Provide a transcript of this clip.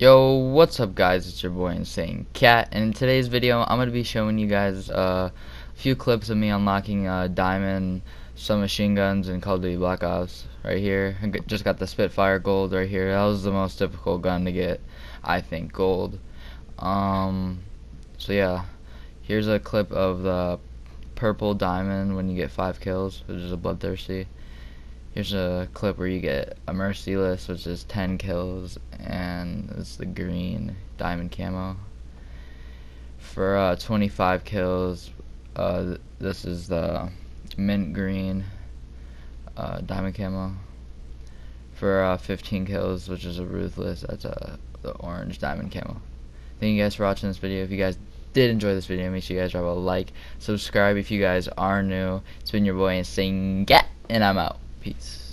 Yo, what's up guys, it's your boy InsaneKatt, and in today's video I'm going to be showing you guys uh, a few clips of me unlocking uh, Diamond, some machine guns, and Call of Duty Black Ops right here. I just got the Spitfire Gold right here, that was the most difficult gun to get, I think, gold. Um, so yeah, here's a clip of the purple diamond when you get 5 kills, which is a bloodthirsty. Here's a clip where you get a merciless, which is 10 kills, and it's the green diamond camo. For uh, 25 kills, uh, this is the mint green uh, diamond camo. For uh, 15 kills, which is a ruthless, that's a the orange diamond camo. Thank you guys for watching this video. If you guys did enjoy this video, make sure you guys drop a like, subscribe if you guys are new. It's been your boy InsaneKatt, and I'm out. Peace.